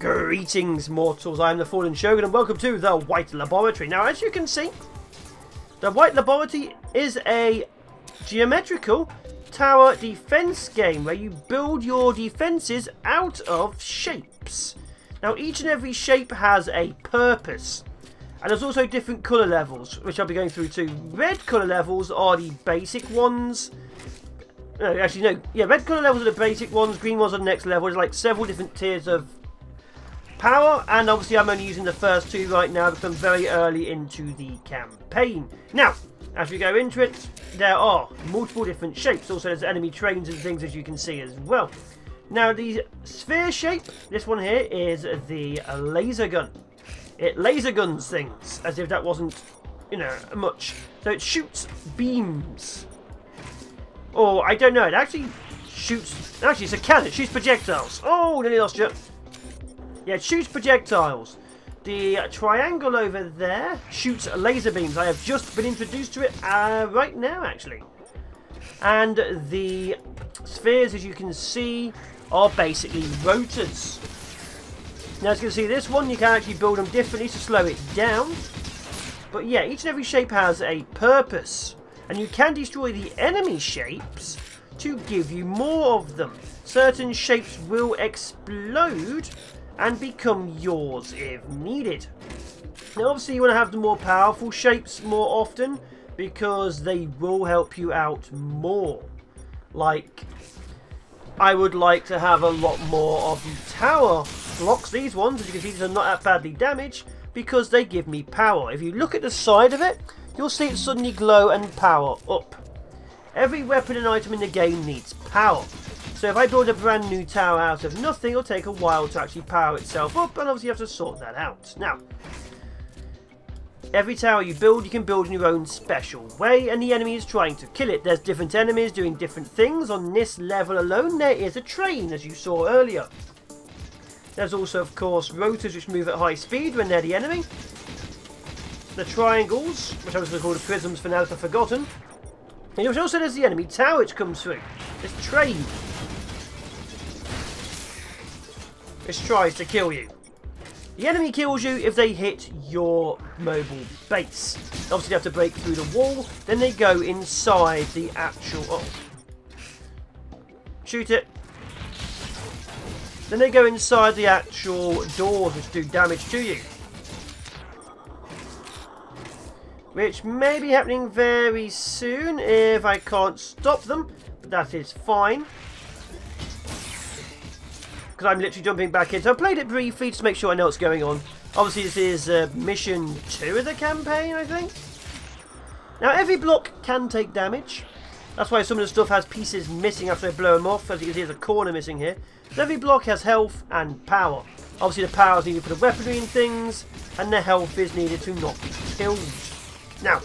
Greetings, mortals. I am the Fallen Shogun, and welcome to the White Laboratory. Now, as you can see, the White Laboratory is a geometrical tower defense game where you build your defenses out of shapes. Now, each and every shape has a purpose. And there's also different colour levels, which I'll be going through too. Red colour levels are the basic ones. No, actually, no. Yeah, red colour levels are the basic ones. Green ones are the next level. There's like several different tiers of power. And obviously, I'm only using the first two right now because I'm very early into the campaign. Now, as we go into it, there are multiple different shapes. Also, there's enemy trains and things, as you can see as well. Now, the sphere shape, this one here, is the laser gun. It laser guns things, as if that wasn't, you know, much. So it shoots beams. Or, I don't know, it actually shoots... Actually, it's a cannon. It shoots projectiles. Oh, nearly lost you. Yeah, it shoots projectiles. The triangle over there shoots laser beams. I have just been introduced to it uh, right now, actually. And the spheres, as you can see, are basically rotors. Now, as you can see, this one, you can actually build them differently to slow it down. But yeah, each and every shape has a purpose. And you can destroy the enemy shapes to give you more of them. Certain shapes will explode and become yours if needed. Now, obviously, you want to have the more powerful shapes more often because they will help you out more. Like, I would like to have a lot more of the tower blocks. These ones, as you can see, these are not that badly damaged because they give me power. If you look at the side of it, you'll see it suddenly glow and power up. Every weapon and item in the game needs power. So if I build a brand new tower out of nothing, it'll take a while to actually power itself up, and obviously you have to sort that out. Now, every tower you build, you can build in your own special way, and the enemy is trying to kill it. There's different enemies doing different things. On this level alone, there is a train, as you saw earlier. There's also, of course, rotors which move at high speed when they're the enemy. The triangles, which I was going to call the prisms for now, I've forgotten. And also there's the enemy tower which comes through. This train. This tries to kill you. The enemy kills you if they hit your mobile base. Obviously, you have to break through the wall. Then they go inside the actual... Oh. Shoot it. Then they go inside the actual doors which do damage to you. Which may be happening very soon if I can't stop them. But that is fine. Because I'm literally jumping back in. So I played it briefly to make sure I know what's going on. Obviously this is uh, mission 2 of the campaign, I think. Now every block can take damage. That's why some of the stuff has pieces missing after they blow them off. As you can see, there's a corner missing here. So every block has health and power. Obviously the power is needed for the weaponry and things, and the health is needed to not be killed. Now,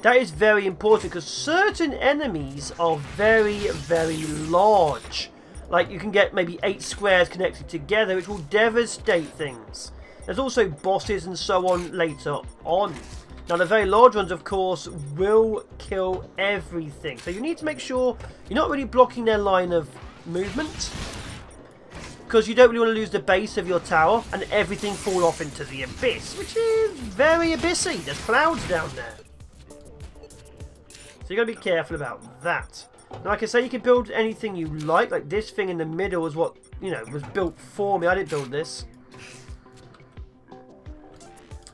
that is very important because certain enemies are very, very large. Like you can get maybe eight squares connected together, which will devastate things. There's also bosses and so on later on. Now the very large ones, of course, will kill everything. So you need to make sure you're not really blocking their line of movement. Because you don't really want to lose the base of your tower and everything fall off into the abyss. Which is very abyssy. There's clouds down there. So you've got to be careful about that. Like I say, you can build anything you like. Like this thing in the middle is what, you know, was built for me. I didn't build this.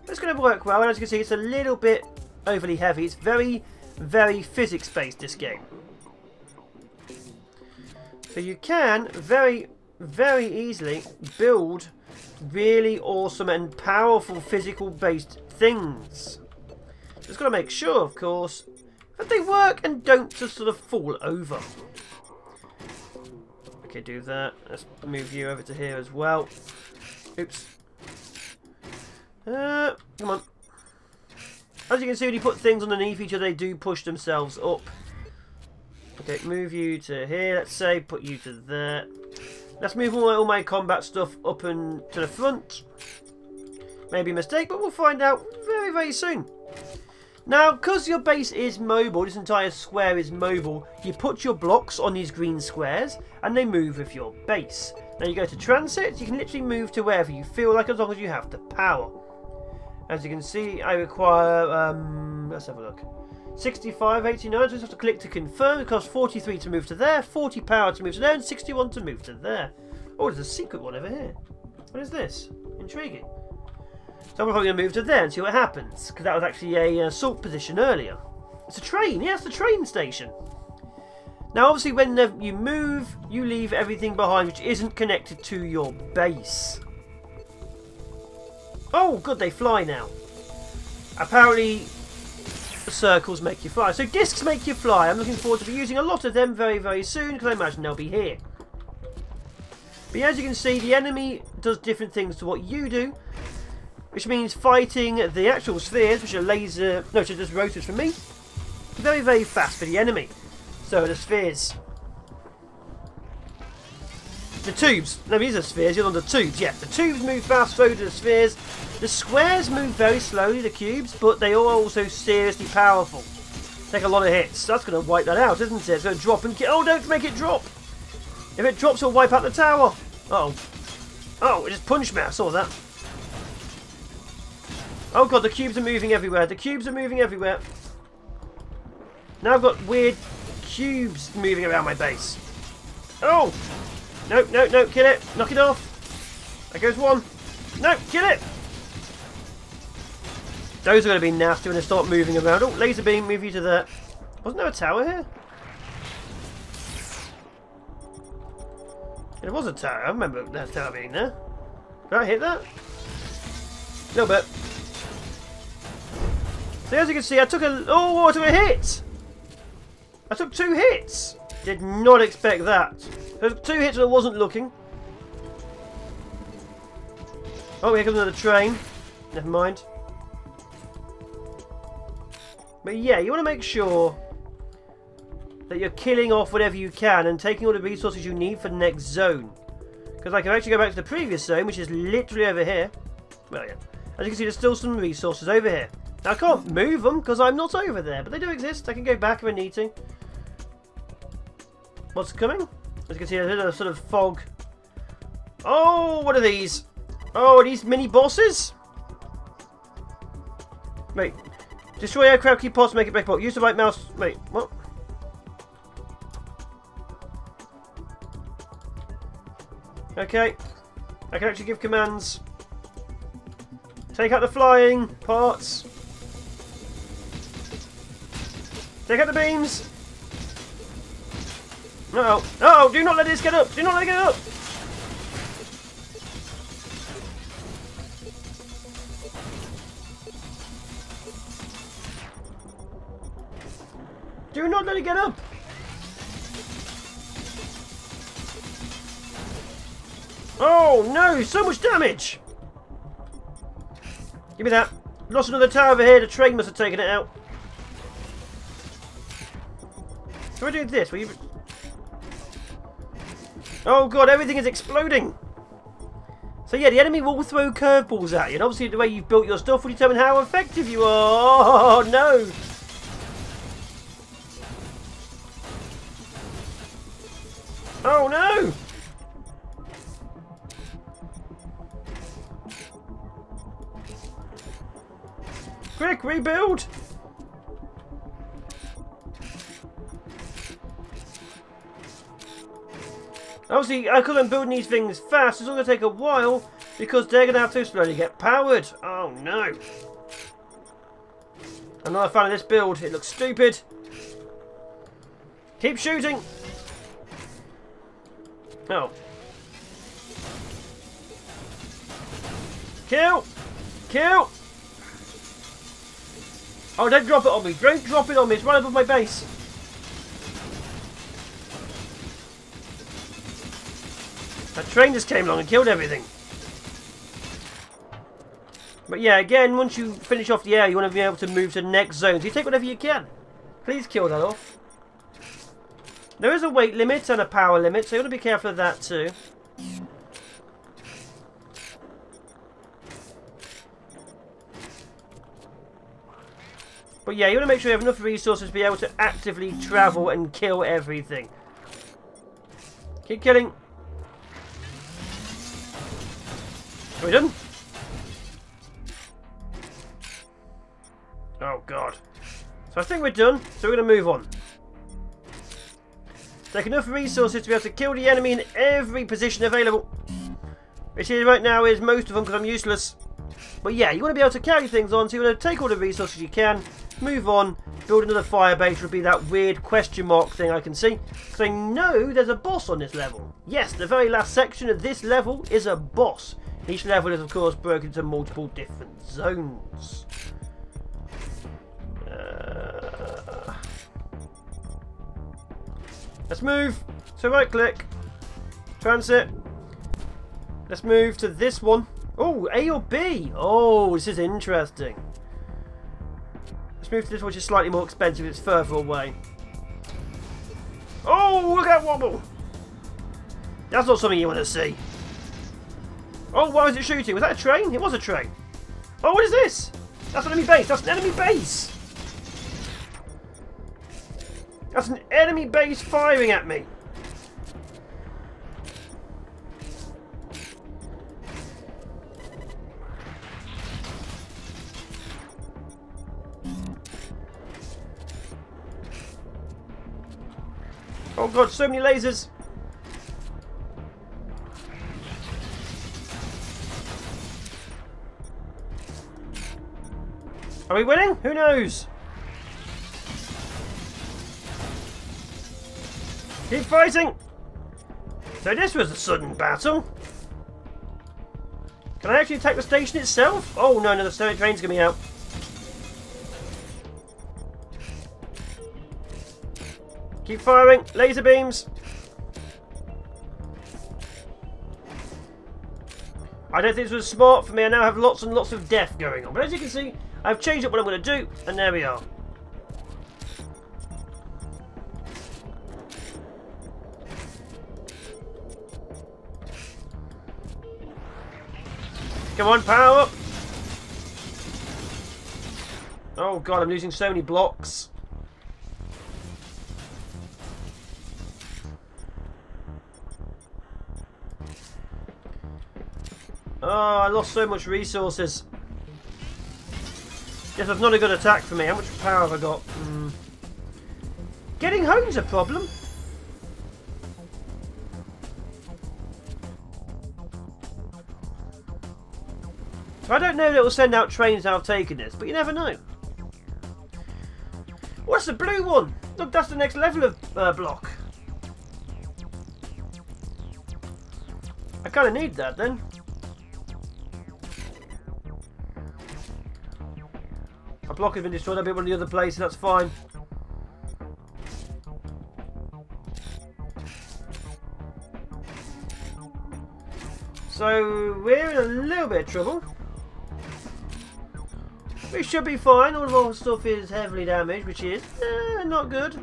It's going to work well, and as you can see, it's a little bit overly heavy. It's very, very physics-based, this game. So you can very, very easily build really awesome and powerful physical-based things. Just got to make sure, of course, that they work and don't just sort of fall over. Okay, do that. Let's move you over to here as well. Oops. Uh, come on. As you can see, when you put things underneath each other, they do push themselves up. Okay, move you to here, let's say. Put you to there. Let's move all my, all my combat stuff up and to the front. Maybe a mistake, but we'll find out very, very soon. Now, because your base is mobile, this entire square is mobile, you put your blocks on these green squares and they move with your base. Now you go to transit, you can literally move to wherever you feel like as long as you have the power. As you can see, I require, um, let's have a look. 65, 89, so just have to click to confirm. It costs 43 to move to there, 40 power to move to there, and 61 to move to there. Oh, there's a secret one over here. What is this? Intriguing. So we're probably going to move to there and see what happens. Because that was actually a uh, assault position earlier. It's a train. Yeah, it's the train station. Now, obviously, when uh, you move, you leave everything behind which isn't connected to your base. Oh, good, they fly now. Apparently, circles make you fly. So discs make you fly. I'm looking forward to be using a lot of them very, very soon because I imagine they'll be here. But as you can see, the enemy does different things to what you do which means fighting the actual spheres, which are laser, no, which are just rotors for me, very, very fast for the enemy. So the spheres. The tubes. No, these are spheres. You're on the tubes. Yeah, the tubes move fast, so do the spheres. The squares move very slowly, the cubes, but they are also seriously powerful. Take a lot of hits. That's going to wipe that out, isn't it? It's going to drop and... Oh, don't make it drop! If it drops, it'll wipe out the tower. Uh oh. Oh, it just punched me. I saw that. Oh god, the cubes are moving everywhere. The cubes are moving everywhere. Now I've got weird cubes moving around my base. Oh! No, no, no, kill it. Knock it off. There goes one. No, kill it! Those are going to be nasty when they start moving around. Oh, laser beam, move you to there. Wasn't there a tower here? There was a tower. I remember that tower being there. Did I hit that? A little bit. So as you can see, I took a... Oh, I took a hit! I took two hits! Did not expect that. Two hits and I wasn't looking. Oh, here comes another train. Never mind. But yeah, you want to make sure that you're killing off whatever you can and taking all the resources you need for the next zone. Because I can actually go back to the previous zone, which is literally over here. Well, yeah. As you can see, there's still some resources over here. I can't move them because I'm not over there, but they do exist. I can go back if I need to. What's coming? As you can see, a sort of fog. Oh, what are these? Oh, are these mini bosses? Wait. Destroy aircraft key pods to make it back Use the right mouse. Wait, what? Okay. I can actually give commands. Take out the flying parts. Take out the beams. No, no, do not let this get up. Do not let it get up. Do not let it get up. Oh no, so much damage. Give me that. Lost another tower over here. The train must have taken it out. So we're doing this. We. Oh god, everything is exploding. So yeah, the enemy will throw curveballs at you, and obviously the way you've built your stuff will determine how effective you are. Oh no! Oh no! Quick, rebuild! Obviously, I couldn't build these things fast. It's all going to take a while because they're going to have to slowly get powered. Oh, no. I'm not a fan of this build. It looks stupid. Keep shooting. Oh. Kill! Kill! Oh, don't drop it on me. Don't drop it on me. It's right above my base. That train just came along and killed everything. But yeah, again, once you finish off the air, you want to be able to move to the next zone. So you take whatever you can. Please kill that off. There is a weight limit and a power limit, so you want to be careful of that too. But yeah, you want to make sure you have enough resources to be able to actively travel and kill everything. Keep killing. We done? Oh god. So I think we're done, so we're going to move on. Take enough resources to be able to kill the enemy in every position available. Which is right now is most of them because I'm useless. But yeah, you want to be able to carry things on, so you want to take all the resources you can, move on, build another fire base would be that weird question mark thing I can see. I know there's a boss on this level. Yes, the very last section of this level is a boss. Each level is of course broken into multiple different zones. Uh, let's move. So right click, transit. Let's move to this one. Oh, A or B? Oh, this is interesting. Let's move to this one, which is slightly more expensive. It's further away. Oh, look at that wobble! That's not something you want to see. Oh, why was it shooting? Was that a train? It was a train. Oh, what is this? That's an enemy base. That's an enemy base. That's an enemy base firing at me. God, so many lasers! Are we winning? Who knows? Keep fighting! So this was a sudden battle. Can I actually attack the station itself? Oh no, no, the train's coming out. Keep firing. Laser beams. I don't think this was smart for me. I now have lots and lots of death going on. But as you can see, I've changed up what I'm going to do. And there we are. Come on, power up. Oh god, I'm losing so many blocks. Oh, I lost so much resources. Yes, that's not a good attack for me. How much power have I got? Mm. Getting home's a problem. I don't know that it will send out trains now I've taken this, but you never know. What's the blue one? Look, that's the next level of uh, block. I kind of need that then. Block has been destroyed. I'll be one of the other places. That's fine. So we're in a little bit of trouble. We should be fine. All of our stuff is heavily damaged, which is eh, not good.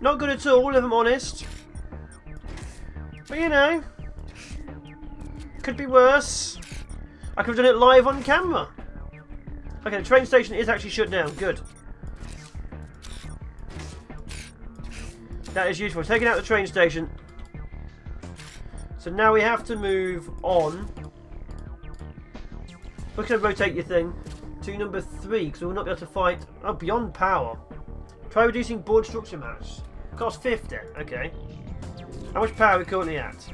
Not good at all, if I'm honest. But you know, could be worse. I could have done it live on camera. Okay, the train station is actually shut down. Good. That is useful. Taking out the train station. So now we have to move on. We're going to rotate your thing to number three because we will not be able to fight. Oh, beyond power. Try reducing board structure mass. Cost 50. Okay. How much power are we currently at?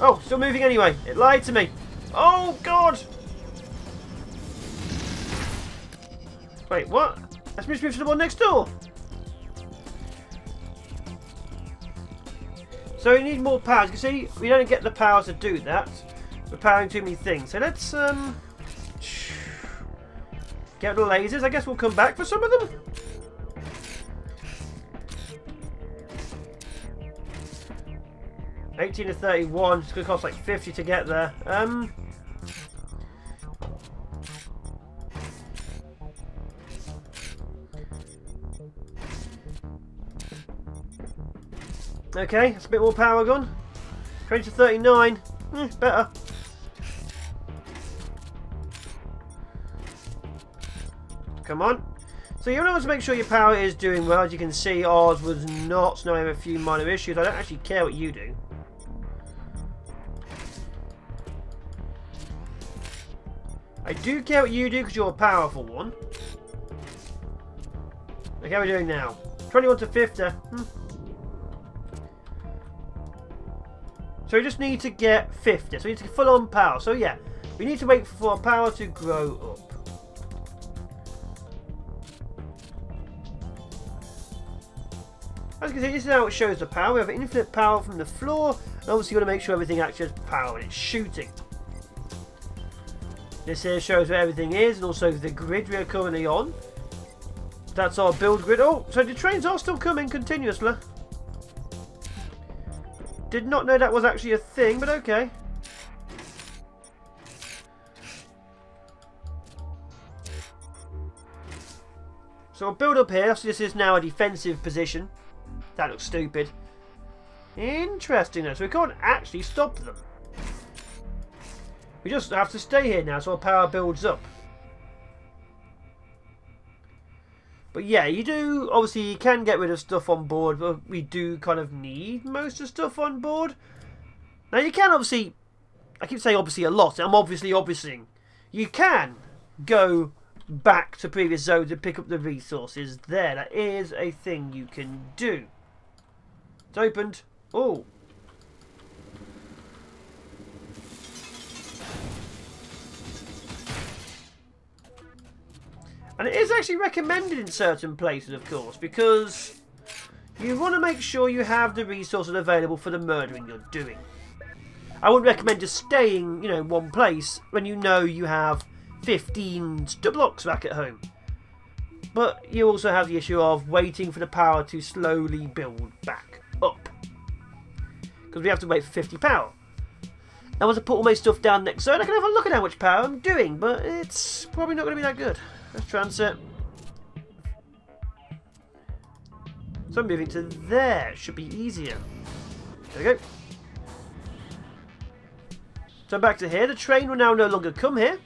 Oh, still moving anyway. It lied to me. Oh, God! Wait, what? Let's move to the one next door. So we need more power. As you see, we don't get the power to do that. We're powering too many things. So let's um get the lasers. I guess we'll come back for some of them. 18 to 31. It's going to cost like 50 to get there. Um. Okay, it's a bit more power gun. 20 to 39. Eh, better. Come on. So you want to make sure your power is doing well. As you can see, ours was not. Now I have a few minor issues. I don't actually care what you do. I do care what you do because you're a powerful one. Okay, how are doing now? 21 to 50. Hmm. So we just need to get 50. So we need to get full on power. So yeah, we need to wait for our power to grow up. As you can see, this is how it shows the power. We have infinite power from the floor. And obviously you want to make sure everything actually has power it's shooting. This here shows where everything is and also the grid we are currently on. That's our build grid. Oh, so the trains are still coming continuously. Did not know that was actually a thing, but okay. So I'll build up here. So this is now a defensive position. That looks stupid. Interesting though. So we can't actually stop them. We just have to stay here now so our power builds up. But yeah, you do, obviously you can get rid of stuff on board, but we do kind of need most of the stuff on board. Now you can obviously, I keep saying obviously a lot, I'm obviously obviously. You can go back to previous zones and pick up the resources there. That is a thing you can do. It's opened. Oh, And it is actually recommended in certain places, of course, because you want to make sure you have the resources available for the murdering you're doing. I wouldn't recommend just staying, you know, in one place when you know you have 15 blocks back at home. But you also have the issue of waiting for the power to slowly build back up. Because we have to wait for 50 power. Now once I put all my stuff down next zone, I can have a look at how much power I'm doing, but it's probably not going to be that good. Let's transit. So moving to there should be easier. There we go. So back to here. The train will now no longer come here.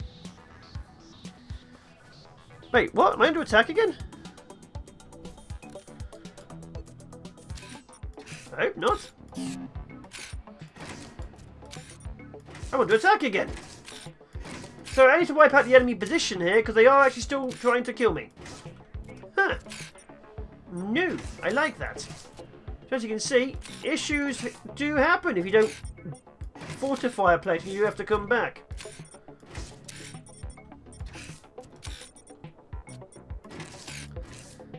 Wait, what? Am I under attack again? I hope not. I'm under attack again. So I need to wipe out the enemy position here because they are actually still trying to kill me. Huh. No, I like that. So as you can see, issues do happen if you don't fortify a place and you have to come back.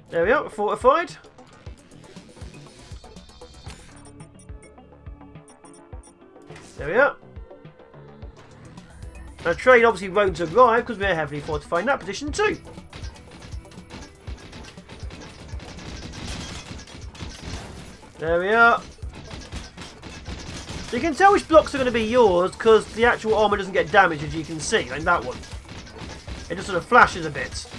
There we are, fortified. There we are. The train obviously won't arrive because we're heavily fortifying that position too. There we are. So you can tell which blocks are going to be yours because the actual armour doesn't get damaged as you can see, like that one. It just sort of flashes a bit.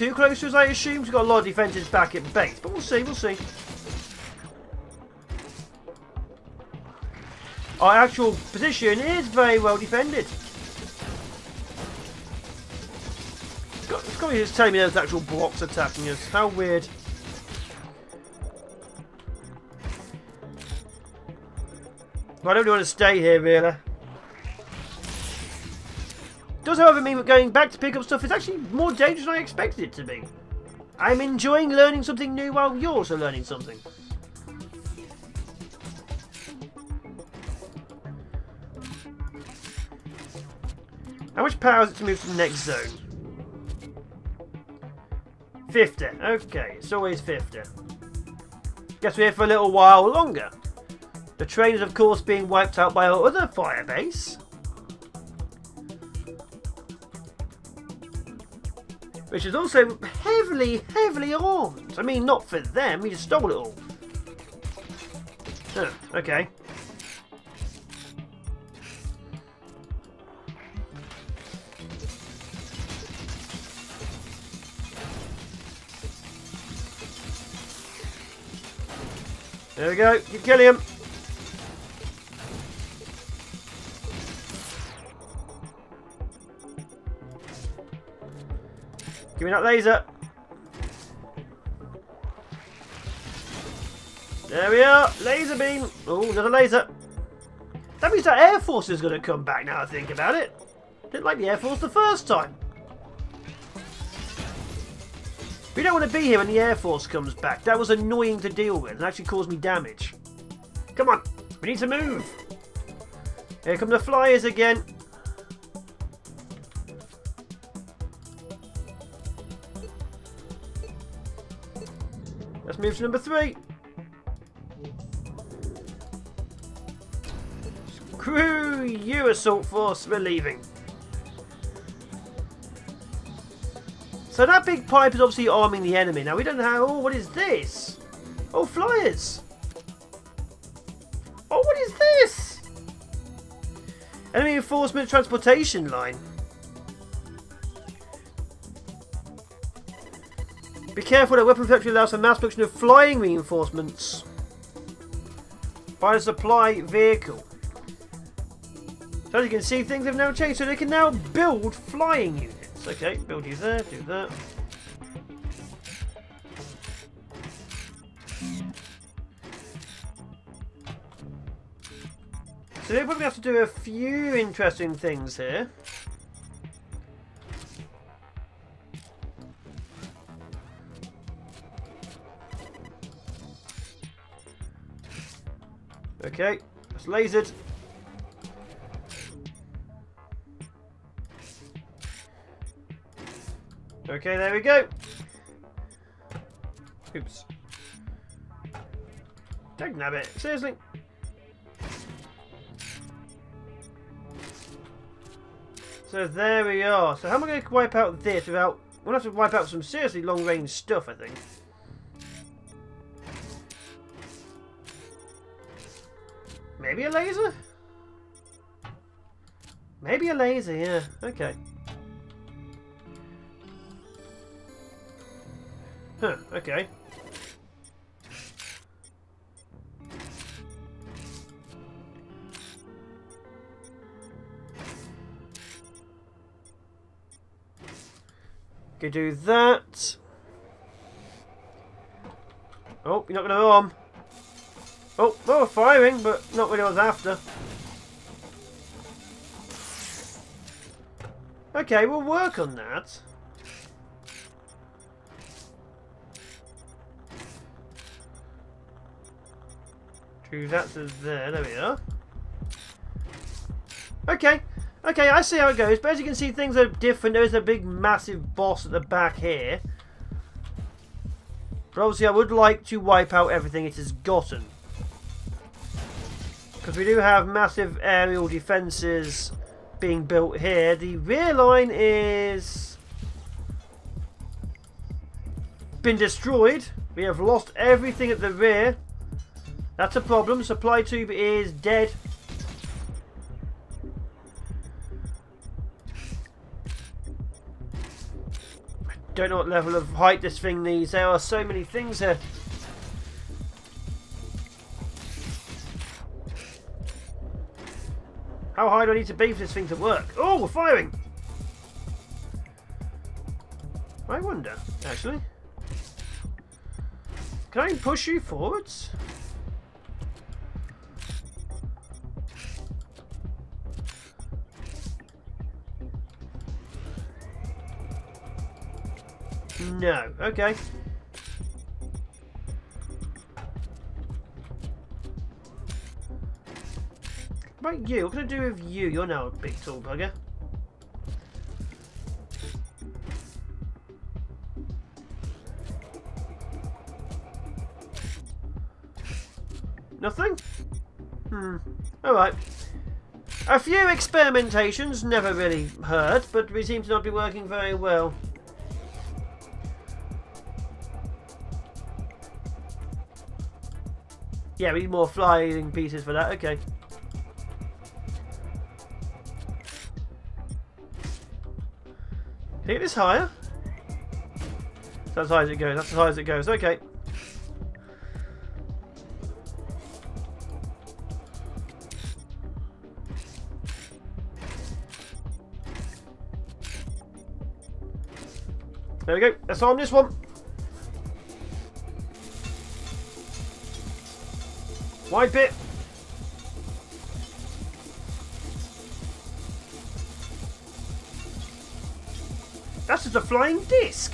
Too close to us, I assume. We've got a lot of defences back at base, but we'll see, we'll see. Our actual position is very well defended. It's got to be just telling me there's actual blocks attacking us. How weird. I don't really want to stay here, really does however mean that going back to pick up stuff is actually more dangerous than I expected it to be. I'm enjoying learning something new while you're also learning something. How much power is it to move to the next zone? 50. Okay, it's always 50. Guess we're here for a little while longer. The train is of course being wiped out by our other fire base. Which is also heavily, heavily armed. I mean, not for them, he just stole it all. Oh, okay. There we go, you kill him. Me that laser. There we are. Laser beam. Oh, another laser. That means that Air Force is going to come back now I think about it. Didn't like the Air Force the first time. We don't want to be here when the Air Force comes back. That was annoying to deal with and actually caused me damage. Come on. We need to move. Here come the flyers again. Move to number three. Screw you, Assault Force. We're leaving. So that big pipe is obviously arming the enemy. Now we don't have... Oh, what is this? Oh, flyers. Oh, what is this? Enemy Enforcement Transportation Line. Be careful that weapon factory allows for mass production of flying reinforcements by a supply vehicle. So as you can see, things have now changed, so they can now build flying units. Okay, build you there, do that. So we probably have to do a few interesting things here. Okay, that's lasered. Okay, there we go. Oops. Don't nab it. Seriously. So there we are. So how am I going to wipe out this without... We'll have to wipe out some seriously long-range stuff, I think. Maybe a laser? Maybe a laser, yeah. Okay. Huh, okay. Go do that. Oh, you're not going to arm. Oh, well, we're firing, but not what I was after. Okay, we'll work on that. Do that to there. There we are. Okay. Okay, I see how it goes. But as you can see, things are different. There is a big, massive boss at the back here. But obviously, I would like to wipe out everything it has gotten. Because we do have massive aerial defences being built here. The rear line is... been destroyed. We have lost everything at the rear. That's a problem. Supply tube is dead. I don't know what level of height this thing needs. There are so many things here. How high do I need to be for this thing to work? Oh, we're firing! I wonder, actually. Can I push you forwards? No. Okay. About you? What can I do with you? You're now a big tall bugger. Nothing? Hmm. Alright. A few experimentations never really hurt, but we seem to not be working very well. Yeah, we need more flying pieces for that. Okay. Can I get this higher? That's as high as it goes. That's as high as it goes. Okay. There we go. Let's arm this one. Wipe it. Flying disc.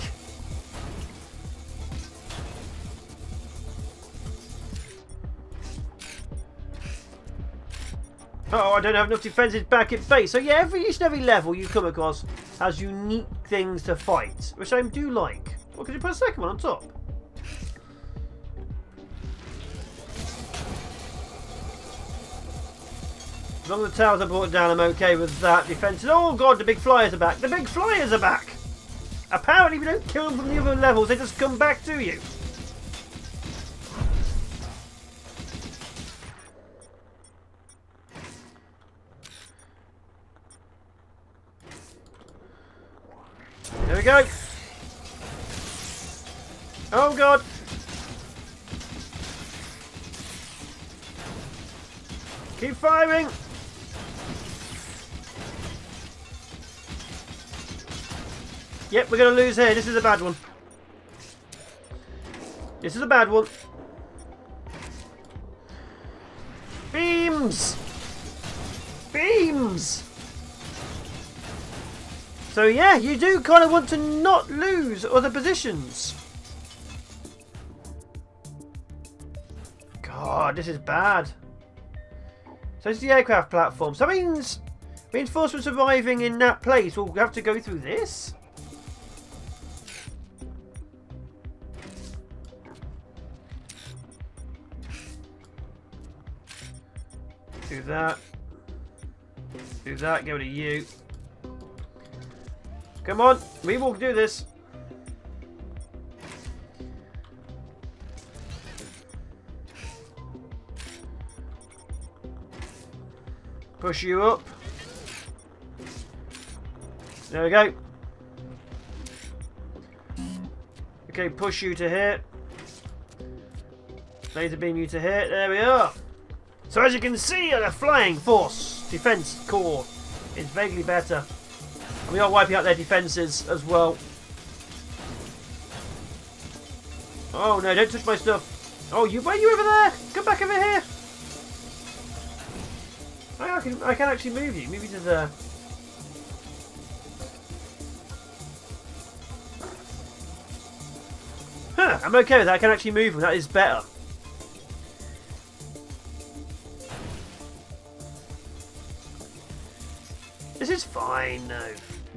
Oh, I don't have enough defences back at base. So yeah, every each and every level you come across has unique things to fight, which I do like. Well, could you put a second one on top? As long as the towers are brought down, I'm okay with that. Defense. Oh god, the big flyers are back. The big flyers are back! Apparently, if you don't kill them from the other levels, they just come back to you. We're going to lose here. This is a bad one. This is a bad one. Beams! Beams! So yeah, you do kind of want to not lose other positions. God, this is bad. So it's the aircraft platform. So that means reinforcements arriving in that place will have to go through this? That. Do that, go to you. Come on, we will do this. Push you up. There we go. Okay, push you to here. Laser beam you to hit. There we are. So as you can see, the Flying Force Defense Corps is vaguely better. And we are wiping out their defences as well. Oh no, don't touch my stuff. Oh, you, why are you over there? Come back over here. I can, I can actually move you. Move you to the... Huh, I'm okay with that. I can actually move them. That is better.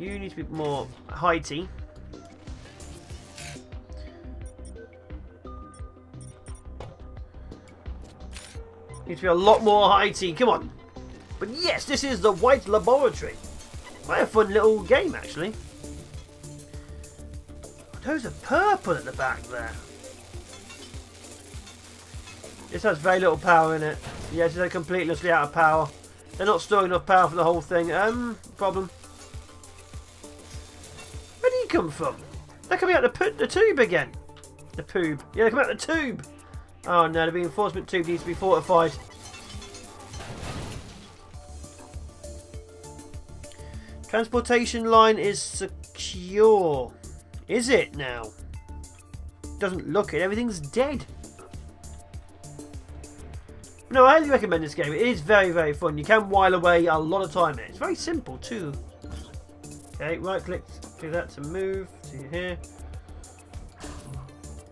You need to be more heighty. Need to be a lot more heighty. Come on. But yes, this is the White Laboratory. Quite a fun little game, actually. Those are purple at the back there. This has very little power in it. Yes, they're completely out of power. They're not storing enough power for the whole thing. Um, problem. Come from? They're coming out the, the tube again. The poob. Yeah, they come out the tube. Oh no, the reinforcement tube needs to be fortified. Transportation line is secure. Is it now? Doesn't look it. Everything's dead. No, I highly recommend this game. It is very, very fun. You can while away a lot of time in it. It's very simple too. Okay, right click, do that to move to here.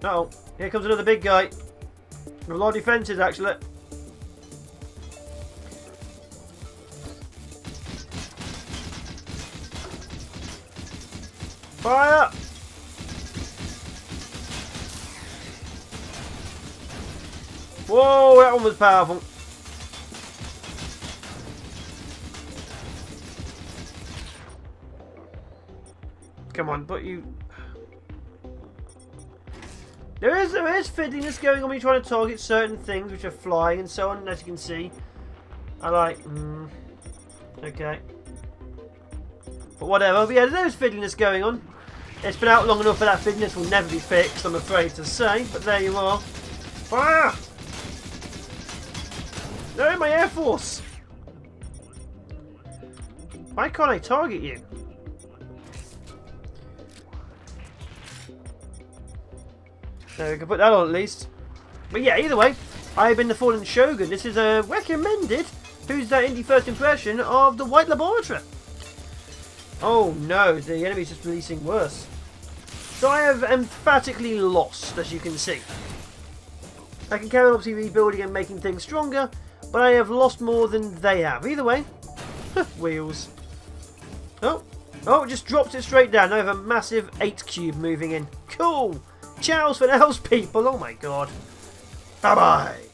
Uh oh, here comes another big guy. A lot of defences actually. Fire! Whoa, that one was powerful. Come on, but you... There is, there is fiddliness going on when you're trying to target certain things which are flying and so on, as you can see. I like... Mm, okay. But whatever, but yeah, there's fiddliness going on. It's been out long enough for that fiddliness will never be fixed, I'm afraid to say, but there you are. Fire! No, my Air Force! Why can't I target you? There, we can put that on at least. But yeah, either way, I've been the Fallen Shogun. This is a recommended Who's That Indie First Impression of the White Laboratory. Oh no, the enemy's just releasing worse. So I have emphatically lost, as you can see. I can carry on obviously rebuilding and making things stronger, but I have lost more than they have. Either way, wheels. Oh, oh, it just dropped it straight down. I have a massive 8 cube moving in. Cool. Ciao for now, people. Oh my god. Bye-bye.